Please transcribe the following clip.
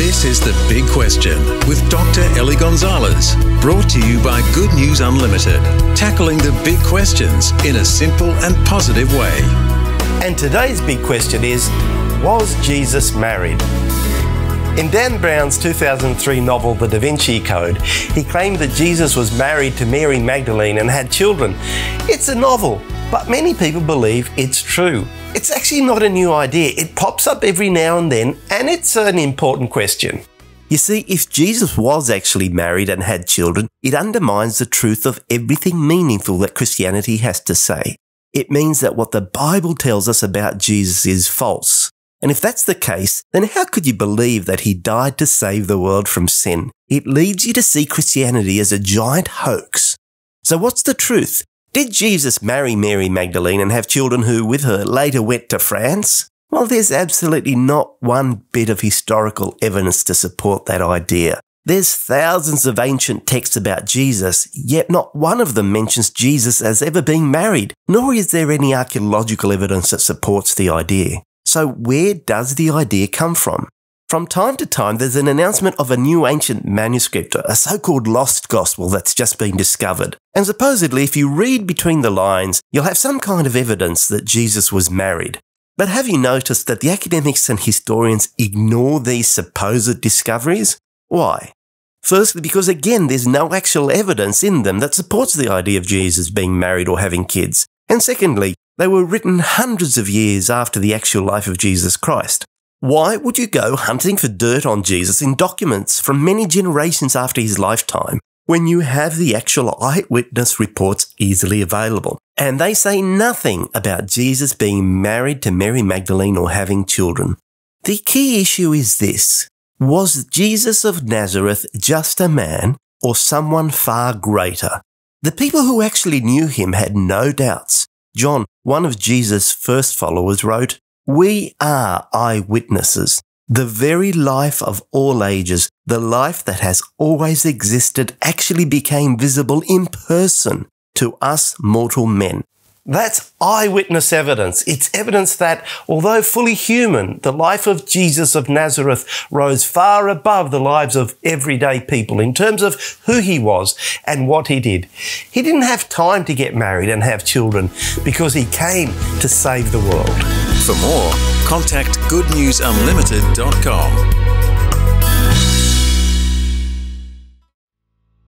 This is The Big Question with Dr. Eliezer Gonzalez, brought to you by Good News Unlimited, tackling the big questions in a simple and positive way. And today's big question is Was Jesus married? In Dan Brown's 2003 novel, The Da Vinci Code, he claimed that Jesus was married to Mary Magdalene and had children. It's a novel, but many people believe it's true. It's actually not a new idea. It pops up every now and then, and it's an important question. You see, if Jesus was actually married and had children, it undermines the truth of everything meaningful that Christianity has to say. It means that what the Bible tells us about Jesus is false. And if that's the case, then how could you believe that he died to save the world from sin? It leads you to see Christianity as a giant hoax. So what's the truth? Did Jesus marry Mary Magdalene and have children who, with her, later went to France? Well, there's absolutely not one bit of historical evidence to support that idea. There's thousands of ancient texts about Jesus, yet not one of them mentions Jesus as ever being married, nor is there any archaeological evidence that supports the idea. So where does the idea come from? From time to time, there's an announcement of a new ancient manuscript, a so-called lost gospel that's just been discovered. And supposedly, if you read between the lines, you'll have some kind of evidence that Jesus was married. But have you noticed that the academics and historians ignore these supposed discoveries? Why? Firstly, because again, there's no actual evidence in them that supports the idea of Jesus being married or having kids. And secondly, they were written hundreds of years after the actual life of Jesus Christ. Why would you go hunting for dirt on Jesus in documents from many generations after his lifetime when you have the actual eyewitness reports easily available? And they say nothing about Jesus being married to Mary Magdalene or having children. The key issue is this. Was Jesus of Nazareth just a man or someone far greater? The people who actually knew him had no doubts. John, one of Jesus' first followers, wrote, we are eyewitnesses. The very life of all ages, the life that has always existed actually became visible in person to us mortal men. That's eyewitness evidence. It's evidence that, although fully human, the life of Jesus of Nazareth rose far above the lives of everyday people in terms of who he was and what he did. He didn't have time to get married and have children because he came to save the world. For more, contact goodnewsunlimited.com.